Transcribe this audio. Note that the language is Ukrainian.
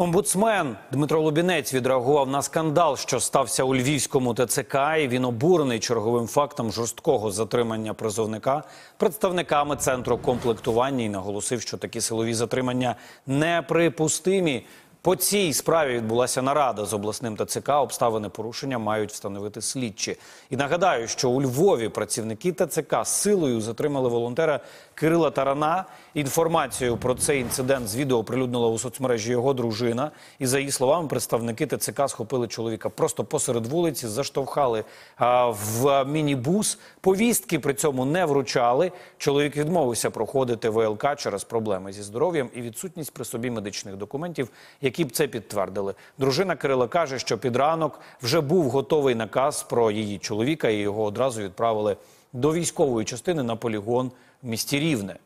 Омбудсмен Дмитро Лубінець відреагував на скандал, що стався у львівському ТЦК. І він обурений черговим фактом жорсткого затримання призовника представниками центру комплектування і наголосив, що такі силові затримання неприпустимі. По цій справі відбулася нарада з обласним ТЦК. Обставини порушення мають встановити слідчі. І нагадаю, що у Львові працівники ТЦК силою затримали волонтера Кирила Тарана. Інформацію про цей інцидент з відео оприлюднила у соцмережі його дружина. І за її словами, представники ТЦК схопили чоловіка просто посеред вулиці, заштовхали а, в мінібус. Повістки при цьому не вручали. Чоловік відмовився проходити ВЛК через проблеми зі здоров'ям і відсутність при собі медичних документів, які б це підтвердили. Дружина Кирила каже, що під ранок вже був готовий наказ про її чоловіка, і його одразу відправили до військової частини на полігон в місті Рівне.